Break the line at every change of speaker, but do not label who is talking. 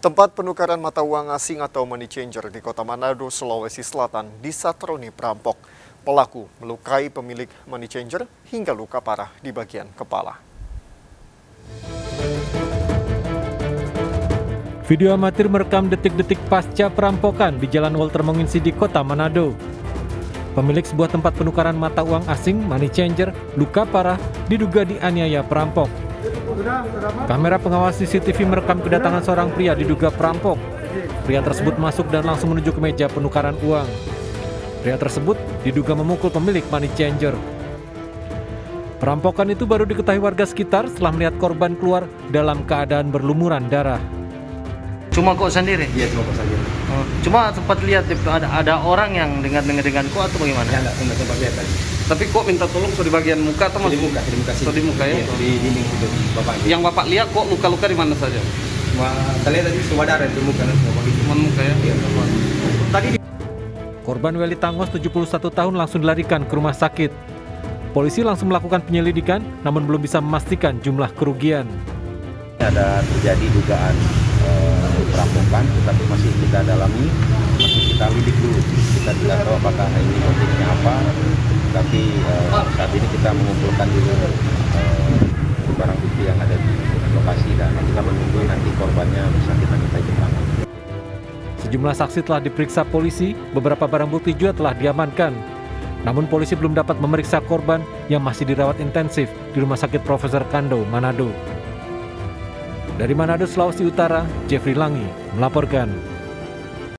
Tempat penukaran mata uang asing atau money changer di kota Manado, Sulawesi Selatan disatroni perampok. Pelaku melukai pemilik money changer hingga luka parah di bagian kepala.
Video amatir merekam detik-detik pasca perampokan di Jalan Walter Monginsi di kota Manado. Pemilik sebuah tempat penukaran mata uang asing, money changer, luka parah diduga dianiaya perampok. Kamera pengawas CCTV merekam kedatangan seorang pria diduga perampok. Pria tersebut masuk dan langsung menuju ke meja penukaran uang. Pria tersebut diduga memukul pemilik money changer. Perampokan itu baru diketahui warga sekitar setelah melihat korban keluar dalam keadaan berlumuran darah.
Cuma kok sendiri?
Iya cuma kok saja.
Oh, Cuma sempat lihat ada ada orang yang dengan dengan dengan kok atau bagaimana?
Ya enggak enggak tempat lihat tadi.
Tapi kok minta tolong so di bagian muka atau
Di
masuk
muka, di muka sini.
So di muka ya?
Iya, di dinding itu bapak.
Yang bapak lihat kok luka-luka di mana saja?
Cuma saya lihat tadi semua darah di muka dan semua.
Cuma muka ya?
Iya.
Tadi di
Korban Weli Tangos 71 tahun langsung dilarikan ke rumah sakit. Polisi langsung melakukan penyelidikan namun belum bisa memastikan jumlah kerugian.
ada terjadi dugaan eh, perampokan tetapi masih kita dalami masih kita lidik dulu kita tidak tahu apakah ini motifnya apa tapi eh, saat ini kita mengumpulkan dulu eh, barang bukti yang ada di lokasi dan kita menunggu nanti korbannya bisa kita minta keterangan.
Sejumlah saksi telah diperiksa polisi, beberapa barang bukti juga telah diamankan. Namun polisi belum dapat memeriksa korban yang masih dirawat intensif di Rumah Sakit Profesor Kando, Manado. Dari Manado, Sulawesi Utara, Jeffrey Langi melaporkan.